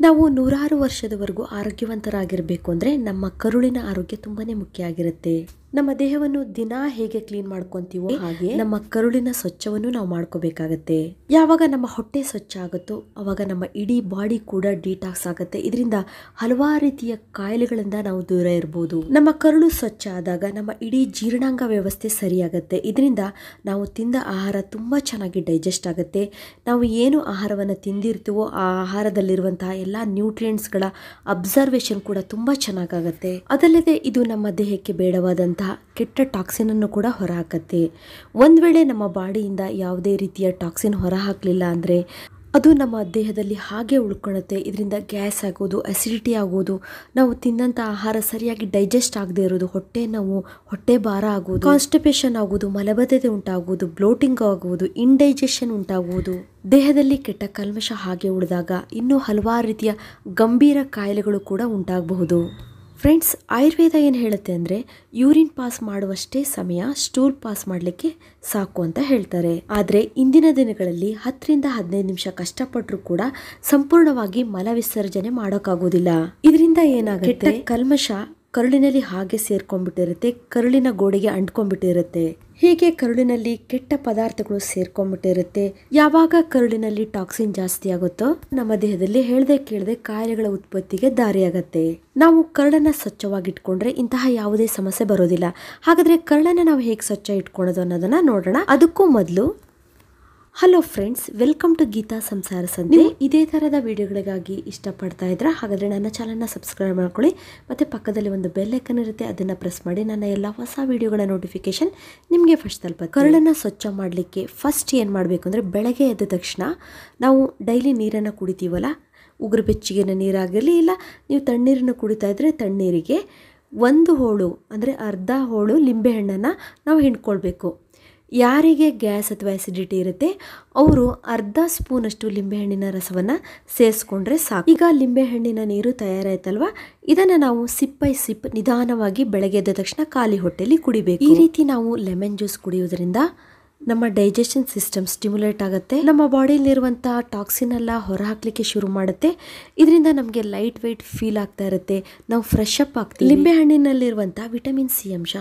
ನಾವು ನೂರಾರು ವರ್ಷದವರೆಗೂ ಆರೋಗ್ಯವಂತರಾಗಿರಬೇಕು ಅಂದರೆ ನಮ್ಮ ಕರುಳಿನ ಆರೋಗ್ಯ ತುಂಬಾ ಮುಖ್ಯ ಆಗಿರುತ್ತೆ. ನಮ್ಮ ದೇಹವನ್ನು ದಿನಾ ಹೇಗೆ ಕ್ಲೀನ್ ಮಾಡ್ಕೊಂತೀವೋ ಹಾಗೆ ನಮ್ಮ ಕರುಳಿನ ಸ್ವಚ್ಛವನ್ನು ನಾವು ಮಾಡ್ಕೋಬೇಕಾಗತ್ತೆ. ಯಾವಾಗ ನಮ್ಮ ಹೊಟ್ಟೆ ಸ್ವಚ್ಛ ಆಗುತ್ತೋ ಅವಾಗ ನಮ್ಮ ಇಡೀ ಬಾಡಿ ಕೂಡ ಡಿಟಾಕ್ಸ್ ಆಗುತ್ತೆ. ಇದರಿಂದ ಹಲವಾರು ರೀತಿಯ ಕಾಯಿಲೆಗಳಿಂದ ನಾವು ದೂರ ಇರಬಹುದು ನಮ್ಮ ಕರುಳು ಸ್ವಚ್ಛ ಆದಾಗ ನಮ್ಮ ಇಡೀ ಜೀರ್ಣಾಂಗ ವ್ಯವಸ್ಥೆ ಸರಿಯಾಗತ್ತೆ. ಇದರಿಂದ ನಾವು ತಿಂದ ಆಹಾರ ತುಂಬಾ ಚೆನ್ನಾಗಿ ಡೈಜೆಸ್ಟ್ ಆಗುತ್ತೆ. ನಾವು ಏನು ಆಹಾರವನ್ನು ತಿಂದಿರ್ತೀವೋ ಆ ಆಹಾರದಲ್ಲಿರುವಂತಹ ಎಲ್ಲ ನ್ಯೂಟ್ರಿಯೆಂಟ್ಸ್ಗಳ ಅಬ್ಸರ್ವೇಷನ್ ಕೂಡ ತುಂಬಾ ಚೆನ್ನಾಗಾಗುತ್ತೆ. ಅದಲ್ಲದೆ ಇದು ನಮ್ಮ ದೇಹಕ್ಕೆ ಬೇಡವಾದಂತಹ ಕೆಟ್ಟ ಟಾಕ್ಸಿನ್ ಅನ್ನು ಕೂಡ ಹೊರಹಾಕತ್ತೆ. ಒಂದು ವೇಳೆ ನಮ್ಮ ಬಾಡಿಯಿಂದ ಯಾವುದೇ ರೀತಿಯ ಟಾಕ್ಸಿನ್ ಹೊರಹಾಕಲಿಲ್ಲ ಅಂದರೆ ಅದು ನಮ್ಮ ದೇಹದಲ್ಲಿ ಹಾಗೆ ಉಳ್ಕೊಳ್ಳುತ್ತೆ. ಇದರಿಂದ ಗ್ಯಾಸ್ ಆಗೋದು ಅಸಿಡಿಟಿ ಆಗೋದು, ನಾವು ತಿಂದಂಥ ಆಹಾರ ಸರಿಯಾಗಿ ಡೈಜೆಸ್ಟ್ ಆಗದೆ ಇರೋದು, ಹೊಟ್ಟೆ ನೋವು, ಹೊಟ್ಟೆ ಭಾರ ಆಗೋದು ಕಾನ್ಸ್ಟಿಪೇಷನ್ ಆಗೋದು, ಮಲಬದ್ಧತೆ ಉಂಟಾಗುವುದು ಬ್ಲೋಟಿಂಗ್ ಆಗುವುದು ಇಂಡೈಜೆಷನ್ ಉಂಟಾಗುವುದು ದೇಹದಲ್ಲಿ ಕೆಟ್ಟ ಕಲ್ಮಶ ಹಾಗೆ ಉಳಿದಾಗ ಇನ್ನೂ ಹಲವಾರು ರೀತಿಯ ಗಂಭೀರ ಕಾಯಿಲೆಗಳು ಕೂಡ ಉಂಟಾಗಬಹುದು. ಫ್ರೆಂಡ್ಸ್ ಆಯುರ್ವೇದ ಏನು ಹೇಳುತ್ತೆ ಅಂದರೆ ಯೂರಿನ್ ಪಾಸ್ ಮಾಡುವಷ್ಟೇ ಸಮಯ ಸ್ಟೂಲ್ ಪಾಸ್ ಮಾಡಲಿಕ್ಕೆ ಸಾಕು ಅಂತ ಹೇಳ್ತಾರೆ. ಆದರೆ ಇಂದಿನ ದಿನಗಳಲ್ಲಿ ಹತ್ತರಿಂದ ಹದಿನೈದು ನಿಮಿಷ ಕಷ್ಟಪಟ್ಟರು ಕೂಡ ಸಂಪೂರ್ಣವಾಗಿ ಮಲ ವಿಸರ್ಜನೆ ಮಾಡೋಕ್ಕಾಗೋದಿಲ್ಲ. ಇದರಿಂದ ಏನಾಗುತ್ತೆ? ಕಲ್ಮಶ ಕರುಳಿನಲ್ಲಿ ಹಾಗೆ ಸೇರ್ಕೊಂಡ್ಬಿಟ್ಟಿರುತ್ತೆ, ಕರುಳಿನ ಗೋಡೆಗೆ ಅಂಟ್ಕೊಂಡ್ಬಿಟ್ಟಿರುತ್ತೆ. ಹೀಗೆ ಕರುಳಿನಲ್ಲಿ ಕೆಟ್ಟ ಪದಾರ್ಥಗಳು ಸೇರ್ಕೊಂಡ್ಬಿಟ್ಟಿರುತ್ತೆ. ಯಾವಾಗ ಕರುಳಿನಲ್ಲಿ ಟಾಕ್ಸಿನ್ ಜಾಸ್ತಿ ಆಗುತ್ತೋ ನಮ್ಮ ದೇಹದಲ್ಲಿ ಹೇಳದೆ ಕೇಳದೆ ಕಾಯಿಲೆಗಳ ಉತ್ಪತ್ತಿಗೆ ದಾರಿಯಾಗತ್ತೆ. ನಾವು ಕರುಳನ್ನ ಸ್ವಚ್ಛವಾಗಿಟ್ಕೊಂಡ್ರೆ ಇಂತಹ ಯಾವುದೇ ಸಮಸ್ಯೆ ಬರೋದಿಲ್ಲ. ಹಾಗಾದ್ರೆ ಕರುಳನ್ನ ನಾವು ಹೇಗೆ ಸ್ವಚ್ಛ ಇಟ್ಕೊಳ್ಳೋದು ಅನ್ನೋದನ್ನ ನೋಡೋಣ. ಅದಕ್ಕೂ ಮೊದಲು hello friends welcome to Geetha ಸಂಸಾರ ಸಂಧಿ ಇದೇ ಥರದ ವಿಡಿಯೋಗಳಿಗಾಗಿ ಇಷ್ಟಪಡ್ತಾ ಇದ್ರ ಹಾಗಾದರೆ ನನ್ನ ಚಾನಲ್ನ ಸಬ್ಸ್ಕ್ರೈಬ್ ಮಾಡ್ಕೊಳ್ಳಿ. ಮತ್ತು ಪಕ್ಕದಲ್ಲಿ ಒಂದು ಬೆಲ್ ಐಕನ್ ಇರುತ್ತೆ ಅದನ್ನು ಪ್ರೆಸ್ ಮಾಡಿ ನನ್ನ ಎಲ್ಲ ಹೊಸ ವಿಡಿಯೋಗಳ ನೋಟಿಫಿಕೇಶನ್ ನಿಮಗೆ ಫಸ್ಟ್ ತಲುಪುತ್ತೆ. ಕರಳನ್ನು ಸ್ವಚ್ಛ ಮಾಡಲಿಕ್ಕೆ ಫಸ್ಟ್ ಏನು ಮಾಡಬೇಕು ಅಂದರೆ ಬೆಳಗ್ಗೆ ಎದ್ದ ತಕ್ಷಣ ನಾವು ಡೈಲಿ ನೀರನ್ನು ಕುಡಿತೀವಲ್ಲ ಉಗುರು ಬೆಚ್ಚಗಿನ ನೀರಾಗಿರಲಿ ಇಲ್ಲ ನೀವು ತಣ್ಣೀರನ್ನು ಕುಡಿತಾ ಇದ್ರೆ ತಣ್ಣೀರಿಗೆ ಒಂದು ಹೋಳು ಅಂದರೆ ಅರ್ಧ ಹೋಳು ಲಿಂಬೆಹಣ್ಣನ್ನು ನಾವು ಹಿಂಡ್ಕೊಳ್ಬೇಕು. ಯಾರಿಗೆ ಗ್ಯಾಸ್ ಅಥವಾ ಆಸಿಡಿಟಿ ಇರುತ್ತೆ, ಅವರು ಅರ್ಧ ಸ್ಪೂನಷ್ಟು ಲಿಂಬೆಹಣ್ಣಿನ ರಸವನ್ನು ಸೇರಿಸ್ಕೊಂಡ್ರೆ ಸಾಕು. ಈಗ ಲಿಂಬೆಹಣ್ಣಿನ ನೀರು ತಯಾರಾಯ್ತಲ್ವಾ? ಇದನ್ನು ನಾವು ಸಿಪ್ ಬೈ ಸಿಪ್ ನಿಧಾನವಾಗಿ ಬೆಳಗ್ಗೆ ಎದ್ದ ತಕ್ಷಣ ಖಾಲಿ ಹೊಟ್ಟೆಯಲ್ಲಿ ಕುಡಿಬೇಕು. ಈ ರೀತಿ ನಾವು ಲೆಮನ್ ಜ್ಯೂಸ್ ಕುಡಿಯೋದ್ರಿಂದ ನಮ್ಮ ಡೈಜೆಷನ್ ಸಿಸ್ಟಮ್ ಸ್ಟಿಮ್ಯುಲೇಟ್ ಆಗುತ್ತೆ. ನಮ್ಮ ಬಾಡಿಯಲ್ಲಿರುವಂತಹ ಟಾಕ್ಸಿನ್ ಎಲ್ಲ ಹೊರಹಾಕ್ಲಿಕ್ಕೆ ಶುರು ಮಾಡುತ್ತೆ. ಇದರಿಂದ ನಮಗೆ ಲೈಟ್ ವೆಯ್ಟ್ ಫೀಲ್ ಆಗ್ತಾ ಇರುತ್ತೆ. ನಾವು ಫ್ರೆಶ್ ಅಪ್ ಆಗ್ತೀವಿ. ಲಿಂಬೆ ಹಣ್ಣಿನಲ್ಲಿರುವಂಥ ವಿಟಮಿನ್ ಸಿ ಅಂಶ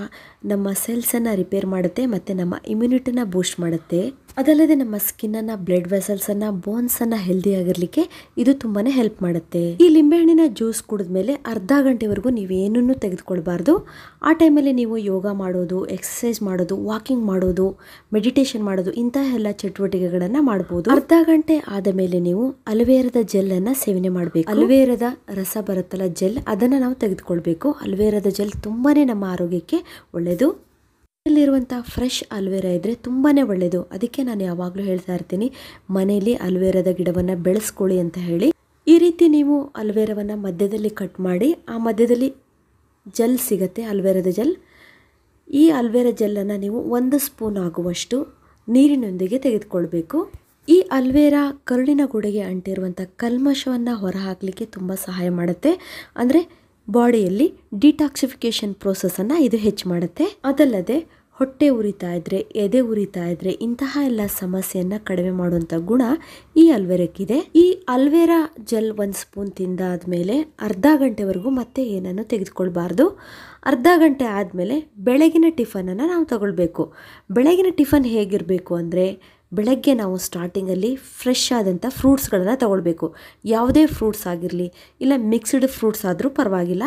ನಮ್ಮ ಸೆಲ್ಸ್ ಅನ್ನ ರಿಪೇರ್ ಮಾಡುತ್ತೆ ಮತ್ತೆ ನಮ್ಮ ಇಮ್ಯುನಿಟಿನ ಬೂಸ್ಟ್ ಮಾಡುತ್ತೆ. ಅದಲ್ಲದೆ ನಮ್ಮ ಸ್ಕಿನ್ ಅನ್ನ ಬ್ಲಡ್ ವೆಸಲ್ಸ್ ಅನ್ನ ಬೋನ್ಸ್ ಅನ್ನ ಹೆಲ್ದಿ ಆಗಿರಲಿಕ್ಕೆ ಇದು ತುಂಬಾನೇ ಹೆಲ್ಪ್ ಮಾಡುತ್ತೆ. ಈ ಲಿಂಬೆಹಣ್ಣಿನ ಜ್ಯೂಸ್ ಕುಡಿದ್ಮೇಲೆ ಅರ್ಧ ಗಂಟೆವರೆಗೂ ನೀವೇನನ್ನು ತೆಗೆದುಕೊಳ್ಬಾರ್ದು. ಆ ಟೈಮಲ್ಲಿ ನೀವು ಯೋಗ ಮಾಡೋದು ಎಕ್ಸಸೈಸ್ ಮಾಡೋದು, ವಾಕಿಂಗ್ ಮಾಡೋದು, ಮೆಡಿಟೇಷನ್ ಮಾಡೋದು, ಇಂತಹ ಎಲ್ಲ ಚಟುವಟಿಕೆಗಳನ್ನು ಮಾಡಬಹುದು ಅರ್ಧ ಗಂಟೆ ಆದ ಮೇಲೆ ನೀವು ಅಲವೇರದ ಜೆಲ್ ಅನ್ನ ಸೇವನೆ ಮಾಡಬೇಕು. ಅಲವೇರದ ರಸ ಬರುತ್ತಲ್ಲ ಜೆಲ್, ಅದನ್ನ ನಾವು ತೆಗೆದುಕೊಳ್ಬೇಕು. ಅಲವೇರದ ಜೆಲ್ ತುಂಬಾನೇ ನಮ್ಮ ಆರೋಗ್ಯಕ್ಕೆ ಒಳ್ಳೆಯದು ಇಲ್ಲಿರುವಂಥ ಫ್ರೆಶ್ ಅಲ್ವೇರಾ ಇದ್ದರೆ ತುಂಬಾ ಒಳ್ಳೆಯದು ಅದಕ್ಕೆ ನಾನು ಯಾವಾಗಲೂ ಹೇಳ್ತಾ ಇರ್ತೀನಿ, ಮನೆಯಲ್ಲಿ ಅಲ್ವೇರಾದ ಗಿಡವನ್ನು ಬೆಳೆಸ್ಕೊಳ್ಳಿ ಅಂತ ಹೇಳಿ. ಈ ರೀತಿ ನೀವು ಅಲ್ವೇರವನ್ನು ಮಧ್ಯದಲ್ಲಿ ಕಟ್ ಮಾಡಿ, ಆ ಮಧ್ಯದಲ್ಲಿ ಜೆಲ್ ಸಿಗತ್ತೆ, ಅಲ್ವೇರದ ಜೆಲ್ ಈ ಅಲ್ವೇರ ಜೆಲ್ಲನ್ನು ನೀವು ಒಂದು ಸ್ಪೂನ್ ಆಗುವಷ್ಟು ನೀರಿನೊಂದಿಗೆ ತೆಗೆದುಕೊಳ್ಬೇಕು. ಈ ಅಲ್ವೇರಾ ಕರುಳಿನ ಗುಡೆಗೆ ಅಂಟಿರುವಂಥ ಕಲ್ಮಶವನ್ನು ಹೊರಹಾಕಲಿಕ್ಕೆ ತುಂಬ ಸಹಾಯ ಮಾಡುತ್ತೆ. ಅಂದರೆ ಬಾಡಿಯಲ್ಲಿ ಡಿಟಾಕ್ಸಿಫಿಕೇಶನ್ ಪ್ರೋಸೆಸನ್ನು ಇದು ಹೆಚ್ಚು ಮಾಡುತ್ತೆ. ಅದಲ್ಲದೆ ಹೊಟ್ಟೆ ಉರಿತಾ ಇದ್ರೆ, ಎದೆ ಉರಿತಾ ಇದ್ರೆ ಇಂತಹ ಎಲ್ಲ ಸಮಸ್ಯೆಯನ್ನು ಕಡಿಮೆ ಮಾಡುವಂಥ ಗುಣ ಈ ಅಲ್ವೆರಕ್ಕಿದೆ ಈ ಅಲ್ವೆರಾ ಜೆಲ್ ಒಂದು ಸ್ಪೂನ್ ತಿಂದಾದ್ಮೇಲೆ ಅರ್ಧ ಗಂಟೆವರೆಗೂ ಮತ್ತೆ ಏನನ್ನು ತೆಗೆದುಕೊಳ್ಬಾರ್ದು. ಅರ್ಧ ಗಂಟೆ ಆದಮೇಲೆ ಬೆಳಗಿನ ಟಿಫನನ್ನು ನಾವು ತಗೊಳ್ಬೇಕು. ಬೆಳಗಿನ ಟಿಫನ್ ಹೇಗಿರಬೇಕು ಅಂದರೆ ಬೆಳಗ್ಗೆ ನಾವು ಸ್ಟಾರ್ಟಿಂಗಲ್ಲಿ ಫ್ರೆಶ್ ಆದಂಥ ಫ್ರೂಟ್ಸ್ಗಳನ್ನು ತಗೊಳ್ಬೇಕು. ಯಾವುದೇ ಫ್ರೂಟ್ಸ್ ಆಗಿರಲಿ, ಇಲ್ಲ ಮಿಕ್ಸ್ಡ್ ಫ್ರೂಟ್ಸ್ ಆದರೂ ಪರವಾಗಿಲ್ಲ.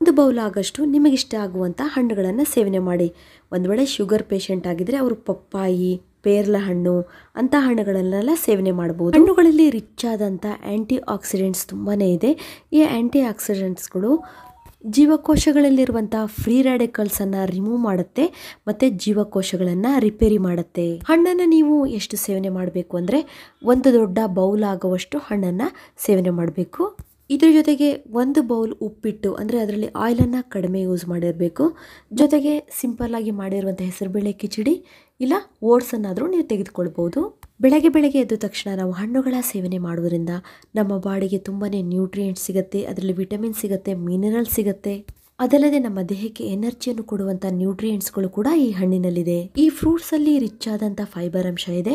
ಒಂದು ಬೌಲ್ ಆಗಷ್ಟು ನಿಮಗಿಷ್ಟ ಆಗುವಂಥ ಹಣ್ಣುಗಳನ್ನು ಸೇವನೆ ಮಾಡಿ. ಒಂದು ವೇಳೆ ಶುಗರ್ ಪೇಷಂಟ್ ಆಗಿದ್ದರೆ ಅವರು ಪಪ್ಪಾಯಿ, ಪೇರ್ಲ ಹಣ್ಣು, ಅಂಥ ಹಣ್ಣುಗಳನ್ನೆಲ್ಲ ಸೇವನೆ ಮಾಡ್ಬೋದು. ಹಣ್ಣುಗಳಲ್ಲಿ ರಿಚ್ ಆದಂಥ ಆ್ಯಂಟಿ ಆಕ್ಸಿಡೆಂಟ್ಸ್ ತುಂಬಾ ಇದೆ. ಈ ಆ್ಯಂಟಿ ಆಕ್ಸಿಡೆಂಟ್ಸ್ಗಳು ಜೀವಕೋಶಗಳಲ್ಲಿರುವಂಥ ಫ್ರೀ ರ್ಯಾಡಿಕಲ್ಸನ್ನು ರಿಮೂವ್ ಮಾಡುತ್ತೆ, ಮತ್ತೆ ಜೀವಕೋಶಗಳನ್ನು ರಿಪೇರಿ ಮಾಡುತ್ತೆ. ಹಣ್ಣನ್ನು ನೀವು ಎಷ್ಟು ಸೇವನೆ ಮಾಡಬೇಕು ಅಂದರೆ ಒಂದು ದೊಡ್ಡ ಬೌಲ್ ಆಗುವಷ್ಟು ಹಣ್ಣನ್ನು ಸೇವನೆ ಮಾಡಬೇಕು. ಇದ್ರ ಜೊತೆಗೆ ಒಂದು ಬೌಲ್ ಉಪ್ಪಿಟ್ಟು, ಅಂದರೆ ಅದರಲ್ಲಿ ಆಯಿಲನ್ನು ಕಡಿಮೆ ಯೂಸ್ ಮಾಡಿರಬೇಕು. ಜೊತೆಗೆ ಸಿಂಪಲ್ ಆಗಿ ಮಾಡಿರುವಂಥ ಹೆಸರುಬೇಳೆ ಕಿಚಡಿ, ಇಲ್ಲ ಓಟ್ಸನ್ನಾದರೂ ನೀವು ತೆಗೆದುಕೊಳ್ಬೋದು. ಬೆಳಗ್ಗೆ ಬೆಳಗ್ಗೆ ಎದ್ದ ತಕ್ಷಣ ನಾವು ಹಣ್ಣುಗಳ ಸೇವನೆ ಮಾಡೋದ್ರಿಂದ ನಮ್ಮ ಬಾಡಿಗೆ ತುಂಬಾ ನ್ಯೂಟ್ರಿಯೆಂಟ್ಸ್ ಸಿಗುತ್ತೆ, ಅದರಲ್ಲಿ ವಿಟಮಿನ್ ಸಿಗುತ್ತೆ ಮಿನರಲ್ ಸಿಗುತ್ತೆ. ಅದಲ್ಲದೆ ನಮ್ಮ ದೇಹಕ್ಕೆ ಎನರ್ಜಿಯನ್ನು ಕೊಡುವಂಥ ನ್ಯೂಟ್ರಿಯೆಂಟ್ಸ್ಗಳು ಕೂಡ ಈ ಹಣ್ಣಿನಲ್ಲಿದೆ. ಈ ಫ್ರೂಟ್ಸಲ್ಲಿ ರಿಚ್ ಆದಂಥ ಫೈಬರ್ ಅಂಶ ಇದೆ.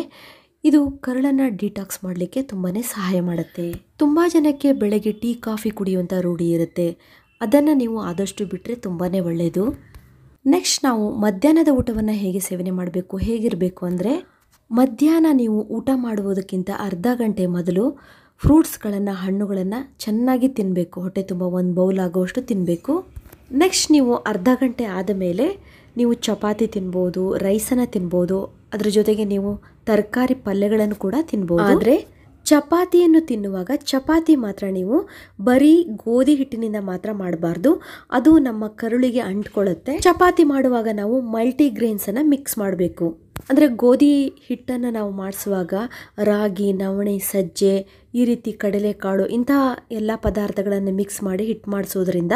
ಇದು ಕರಳನ್ನ ಡಿಟಾಕ್ಸ್ ಮಾಡಲಿಕ್ಕೆ ತುಂಬಾ ಸಹಾಯ ಮಾಡುತ್ತೆ. ತುಂಬಾ ಜನಕ್ಕೆ ಬೆಳಗ್ಗೆ ಟೀ, ಕಾಫಿ ಕುಡಿಯುವಂಥ ರೂಢಿ ಇರುತ್ತೆ. ಅದನ್ನು ನೀವು ಆದಷ್ಟು ಬಿಟ್ಟರೆ ತುಂಬಾ ಒಳ್ಳೆಯದು ನೆಕ್ಸ್ಟ್ ನಾವು ಮಧ್ಯಾಹ್ನದ ಊಟವನ್ನು ಹೇಗೆ ಸೇವನೆ ಮಾಡಬೇಕು, ಹೇಗಿರಬೇಕು ಅಂದರೆ, ಮಧ್ಯಾಹ್ನ ನೀವು ಊಟ ಮಾಡುವುದಕ್ಕಿಂತ ಅರ್ಧ ಗಂಟೆ ಮೊದಲು ಫ್ರೂಟ್ಸ್ಗಳನ್ನು ಹಣ್ಣುಗಳನ್ನು ಚೆನ್ನಾಗಿ ತಿನ್ನಬೇಕು ಹೊಟ್ಟೆ ತುಂಬ ಒಂದು ಬೌಲ್ ಆಗುವಷ್ಟು ತಿನ್ನಬೇಕು ನೆಕ್ಸ್ಟ್ ನೀವು ಅರ್ಧ ಗಂಟೆ ಆದ ಮೇಲೆ ನೀವು ಚಪಾತಿ ತಿನ್ಬೋದು ರೈಸನ್ನು ತಿನ್ಬೋದು. ಅದರ ಜೊತೆಗೆ ನೀವು ತರಕಾರಿ ಪಲ್ಯಗಳನ್ನು ಕೂಡ ತಿನ್ಬೋದು. ಆದರೆ ಚಪಾತಿಯನ್ನು ತಿನ್ನುವಾಗ ಚಪಾತಿ ಮಾತ್ರ ನೀವು ಬರೀ ಗೋಧಿ ಹಿಟ್ಟಿನಿಂದ ಮಾತ್ರ ಮಾಡಬಾರ್ದು. ಅದು ನಮ್ಮ ಕರುಳಿಗೆ ಅಂಟ್ಕೊಳ್ಳುತ್ತೆ. ಚಪಾತಿ ಮಾಡುವಾಗ ನಾವು ಮಲ್ಟಿ ಗ್ರೇನ್ಸನ್ನು ಮಿಕ್ಸ್ ಮಾಡಬೇಕು. ಅಂದರೆ ಗೋಧಿ ಹಿಟ್ಟನ್ನು ನಾವು ಮಾಡಿಸುವಾಗ ರಾಗಿ ನವಣೆ ಸಜ್ಜೆ ಈ ರೀತಿ ಕಡಲೆಕಾಳು ಇಂತಹ ಎಲ್ಲ ಪದಾರ್ಥಗಳನ್ನು ಮಿಕ್ಸ್ ಮಾಡಿ ಹಿಟ್ಟು ಮಾಡಿಸೋದ್ರಿಂದ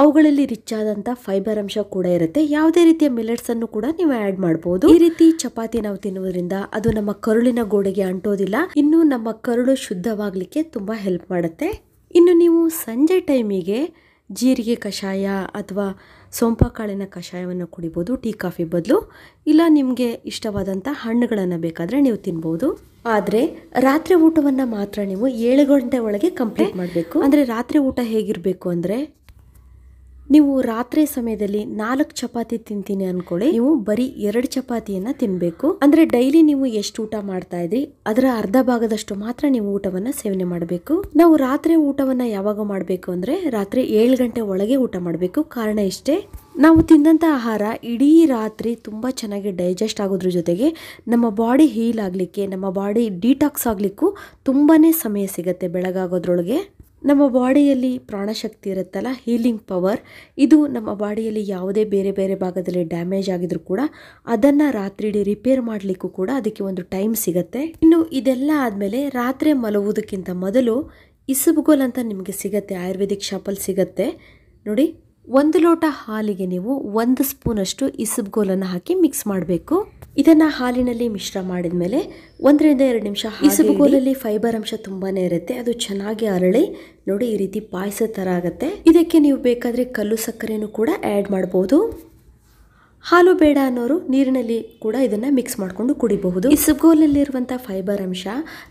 ಅವುಗಳಲ್ಲಿ ರಿಚ್ ಆದಂಥ ಫೈಬರ್ ಅಂಶ ಕೂಡ ಇರುತ್ತೆ. ಯಾವುದೇ ರೀತಿಯ ಮಿಲೆಟ್ಸ್ ಅನ್ನು ಕೂಡ ನೀವು ಆ್ಯಡ್ ಮಾಡ್ಬೋದು. ಈ ರೀತಿ ಚಪಾತಿ ನಾವು ತಿನ್ನುವುದರಿಂದ ಅದು ನಮ್ಮ ಕರುಳಿನ ಗೋಡೆಗೆ ಅಂಟೋದಿಲ್ಲ. ಇನ್ನು ನಮ್ಮ ಕರುಳು ಶುದ್ಧವಾಗಲಿಕ್ಕೆ ತುಂಬ ಹೆಲ್ಪ್ ಮಾಡುತ್ತೆ. ಇನ್ನು ನೀವು ಸಂಜೆ ಟೈಮಿಗೆ ಜೀರಿಗೆ ಕಷಾಯ ಅಥವಾ ಸೋಂಪಕಾಳಿನ ಕಷಾಯವನ್ನು ಕುಡಿಬೋದು. ಟೀ, ಕಾಫಿ ಬದಲು. ಇಲ್ಲ ನಿಮಗೆ ಇಷ್ಟವಾದಂಥ ಹಣ್ಣುಗಳನ್ನು ಬೇಕಾದರೆ ನೀವು ತಿನ್ಬೋದು. ಆದರೆ ರಾತ್ರಿ ಊಟವನ್ನು ಮಾತ್ರ ನೀವು ಏಳು ಗಂಟೆ ಒಳಗೆ ಕಂಪ್ಲೀಟ್ ಮಾಡಬೇಕು. ಅಂದರೆ ರಾತ್ರಿ ಊಟ ಹೇಗಿರಬೇಕು ಅಂದರೆ ನೀವು ರಾತ್ರಿ ಸಮಯದಲ್ಲಿ ನಾಲ್ಕು ಚಪಾತಿ ತಿಂತೀನಿ ಅನ್ಕೊಳ್ಳಿ. ನೀವು ಬರೀ ಎರಡು ಚಪಾತಿಯನ್ನ ತಿನ್ಬೇಕು. ಅಂದ್ರೆ ಡೈಲಿ ನೀವು ಎಷ್ಟು ಊಟ ಮಾಡ್ತಾ ಇದ್ರಿ, ಅದರ ಅರ್ಧ ಭಾಗದಷ್ಟು ಮಾತ್ರ ನೀವು ಊಟವನ್ನ ಸೇವನೆ ಮಾಡಬೇಕು. ನಾವು ರಾತ್ರಿ ಊಟವನ್ನ ಯಾವಾಗ ಮಾಡಬೇಕು ಅಂದ್ರೆ ರಾತ್ರಿ ಏಳು ಗಂಟೆ ಒಳಗೆ ಊಟ ಮಾಡಬೇಕು. ಕಾರಣ ಇಷ್ಟೇ, ನಾವು ತಿಂದಂಥ ಆಹಾರ ಇಡೀ ರಾತ್ರಿ ತುಂಬ ಚೆನ್ನಾಗಿ ಡೈಜೆಸ್ಟ್ ಆಗೋದ್ರ ಜೊತೆಗೆ ನಮ್ಮ ಬಾಡಿ ಹೀಲ್ ಆಗಲಿಕ್ಕೆ, ನಮ್ಮ ಬಾಡಿ ಡಿಟಾಕ್ಸ್ ಆಗಲಿಕ್ಕೂ ತುಂಬಾ ಸಮಯ ಸಿಗುತ್ತೆ ಬೆಳಗಾಗೋದ್ರೊಳಗೆ. ನಮ್ಮ ಬಾಡಿಯಲ್ಲಿ ಪ್ರಾಣಶಕ್ತಿ ಇರುತ್ತಲ್ಲ ಹೀಲಿಂಗ್ ಪವರ್ ಇದು ನಮ್ಮ ಬಾಡಿಯಲ್ಲಿ ಯಾವುದೇ ಬೇರೆ ಬೇರೆ ಭಾಗದಲ್ಲಿ ಡ್ಯಾಮೇಜ್ ಆಗಿದ್ರು ಕೂಡ ಅದನ್ನು ರಾತ್ರಿ ಇಡೀ ರಿಪೇರ್ ಮಾಡಲಿಕ್ಕೂ ಕೂಡ ಅದಕ್ಕೆ ಒಂದು ಟೈಮ್ ಸಿಗುತ್ತೆ. ಇನ್ನು ಇದೆಲ್ಲ ಆದಮೇಲೆ ರಾತ್ರಿ ಮಲಗುವುದಕ್ಕಿಂತ ಮೊದಲು ಇಸುಬುಗೋಲ್ ಅಂತ ನಿಮಗೆ ಸಿಗತ್ತೆ, ಆಯುರ್ವೇದಿಕ್ ಶಾಪಲ್ಲಿ ಸಿಗತ್ತೆ. ನೋಡಿ ಒಂದು ಲೋಟ ಹಾಲಿಗೆ ನೀವು ಒಂದು ಸ್ಪೂನಷ್ಟು ಇಸುಬ್ಗೋಲನ್ನು ಹಾಕಿ ಮಿಕ್ಸ್ ಮಾಡಬೇಕು. ಇದನ್ನು ಹಾಲಿನಲ್ಲಿ ಮಿಶ್ರ ಮಾಡಿದ ಮೇಲೆ ಒಂದರಿಂದ ಎರಡು ನಿಮಿಷ ಇಸುಬ್ಗೋಲಲ್ಲಿ ಫೈಬರ್ ಅಂಶ ತುಂಬಾ ಇರುತ್ತೆ. ಅದು ಚೆನ್ನಾಗಿ ಅರಳಿ ನೋಡಿ ಈ ರೀತಿ ಪಾಯಸ ಥರ ಆಗುತ್ತೆ. ಇದಕ್ಕೆ ನೀವು ಬೇಕಾದರೆ ಕಲ್ಲು ಸಕ್ಕರೆನೂ ಕೂಡ ಆ್ಯಡ್ ಮಾಡ್ಬೋದು. ಹಾಲು ಬೇಡ ಅನ್ನೋರು ನೀರಿನಲ್ಲಿ ಕೂಡ ಇದನ್ನ ಮಿಕ್ಸ್ ಮಾಡಿಕೊಂಡು ಕುಡಿಬಹುದು. ಇಸುಗೋಲಲ್ಲಿರುವಂಥ ಫೈಬರ್ ಅಂಶ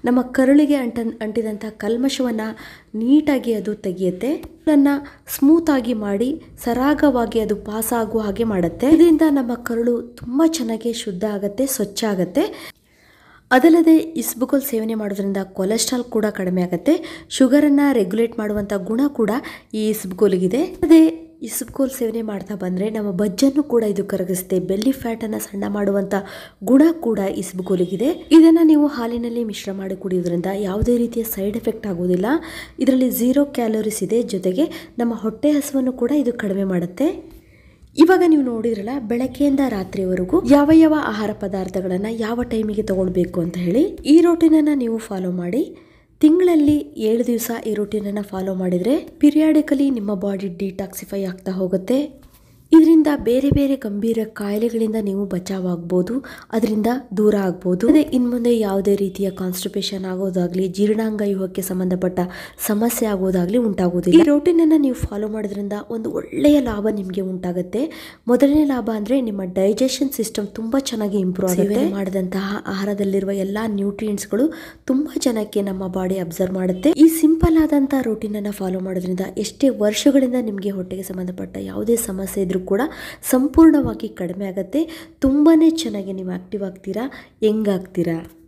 ನಮ್ಮ ಕರುಳಿಗೆ ಅಂಟ ಅಂಟಿದಂಥ ಕಲ್ಮಶವನ್ನು ನೀಟಾಗಿ ಅದು ತೆಗೆಯುತ್ತೆ. ಅದನ್ನು ಸ್ಮೂತ್ ಆಗಿ ಮಾಡಿ, ಸರಾಗವಾಗಿ ಅದು ಪಾಸ್ ಆಗುವ ಹಾಗೆ ಮಾಡುತ್ತೆ. ಇದರಿಂದ ನಮ್ಮ ಕರುಳು ತುಂಬ ಚೆನ್ನಾಗಿ ಶುದ್ಧ ಆಗುತ್ತೆ, ಸ್ವಚ್ಛ ಆಗುತ್ತೆ. ಅದಲ್ಲದೆ ಇಸ್ಬುಗೋಲ್ ಸೇವನೆ ಮಾಡೋದ್ರಿಂದ ಕೊಲೆಸ್ಟ್ರಾಲ್ ಕೂಡ ಕಡಿಮೆ ಆಗುತ್ತೆ. ಶುಗರನ್ನು ರೆಗ್ಯುಲೇಟ್ ಮಾಡುವಂಥ ಗುಣ ಕೂಡ ಈ ಇಸ್ಬುಗೋಲಿಗಿದೆ ಅದೇ ಇಸುಬ್ಗೋಲ್ ಸೇವನೆ ಮಾಡ್ತಾ ಬಂದರೆ ನಮ್ಮ ಬಜ್ಜನ್ನು ಕೂಡ ಇದು ಕರಗಿಸುತ್ತೆ. ಬೆಲ್ಲಿ ಫ್ಯಾಟನ್ನು ಸಣ್ಣ ಮಾಡುವಂಥ ಗುಣ ಕೂಡ ಈ ಸುಬ್ಕೋಲಿಗಿದೆ ಇದನ್ನು ನೀವು ಹಾಲಿನಲ್ಲಿ ಮಿಶ್ರ ಮಾಡಿ ಕುಡಿಯೋದ್ರಿಂದ ಯಾವುದೇ ರೀತಿಯ ಸೈಡ್ ಎಫೆಕ್ಟ್ ಆಗೋದಿಲ್ಲ ಇದರಲ್ಲಿ ಝೀರೋ ಕ್ಯಾಲೋರೀಸ್ ಇದೆ. ಜೊತೆಗೆ ನಮ್ಮ ಹೊಟ್ಟೆ ಹಸುವನ್ನು ಕೂಡ ಇದು ಕಡಿಮೆ ಮಾಡುತ್ತೆ. ಇವಾಗ ನೀವು ನೋಡಿದ್ರಲ್ಲ, ಬೆಳಗ್ಗೆಯಿಂದ ರಾತ್ರಿವರೆಗೂ ಯಾವ ಯಾವ ಆಹಾರ ಪದಾರ್ಥಗಳನ್ನು ಯಾವ ಟೈಮಿಗೆ ತಗೊಳ್ಬೇಕು ಅಂತ ಹೇಳಿ ಈ ರೋಟಿನನ್ನು ನೀವು ಫಾಲೋ ಮಾಡಿ. ತಿಂಗಳಲ್ಲಿ ಏಳು ದಿವಸ ಈ ರುಟೀನನ್ನು ಫಾಲೋ ಮಾಡಿದರೆ ಪಿರಿಯಾಡಿಕಲಿ ನಿಮ್ಮ ಬಾಡಿ ಡಿಟಾಕ್ಸಿಫೈ ಆಗ್ತಾ ಹೋಗುತ್ತೆ. ಇದರಿಂದ ಬೇರೆ ಬೇರೆ ಗಂಭೀರ ಕಾಯಿಲೆಗಳಿಂದ ನೀವು ಬಚಾವಾಗ್ಬೋದು, ಅದರಿಂದ ದೂರ ಆಗ್ಬೋದು. ಅದೇ ಇನ್ಮುಂದೆ ಯಾವುದೇ ರೀತಿಯ ಕಾನ್ಸ್ಟಿಪೇಷನ್ ಆಗೋದಾಗ್ಲಿ, ಜೀರ್ಣಾಂಗ ವ್ಯೂಹಕ್ಕೆ ಸಂಬಂಧಪಟ್ಟ ಸಮಸ್ಯೆ ಆಗೋದಾಗ್ಲಿ ಉಂಟಾಗುವುದಿಲ್ಲ. ಈ ರೋಟೀನನ್ನು ನೀವು ಫಾಲೋ ಮಾಡೋದ್ರಿಂದ ಒಂದು ಒಳ್ಳೆಯ ಲಾಭ ನಿಮಗೆ ಉಂಟಾಗುತ್ತೆ. ಮೊದಲನೇ ಲಾಭ ಅಂದರೆ ನಿಮ್ಮ ಡೈಜೆಷನ್ ಸಿಸ್ಟಮ್ ತುಂಬ ಚೆನ್ನಾಗಿ ಇಂಪ್ರೂವ್ ಆಗುತ್ತೆ. ಮಾಡಿದಂತಹ ಆಹಾರದಲ್ಲಿರುವ ಎಲ್ಲ ನ್ಯೂಟ್ರಿಯೆಂಟ್ಸ್ಗಳು ತುಂಬ ಜನಕ್ಕೆ ನಮ್ಮ ಬಾಡಿ ಅಬ್ಸರ್ವ್ ಮಾಡುತ್ತೆ. ಈ ಸಿಂಪಲ್ ಆದಂಥ ರೋಟೀನನ್ನು ಫಾಲೋ ಮಾಡೋದ್ರಿಂದ ಎಷ್ಟೇ ವರ್ಷಗಳಿಂದ ನಿಮಗೆ ಹೊಟ್ಟೆಗೆ ಸಂಬಂಧಪಟ್ಟ ಯಾವುದೇ ಸಮಸ್ಯೆ ಇದ್ರೂ ಕೂಡ ಸಂಪೂರ್ಣವಾಗಿ ಕಡಿಮೆ ಆಗುತ್ತೆ. ತುಂಬಾ ಚೆನ್ನಾಗಿ ನೀವು ಆ್ಯಕ್ಟಿವ್ ಆಗ್ತೀರಾ ಹೆಂಗಾಗ್ತೀರಾ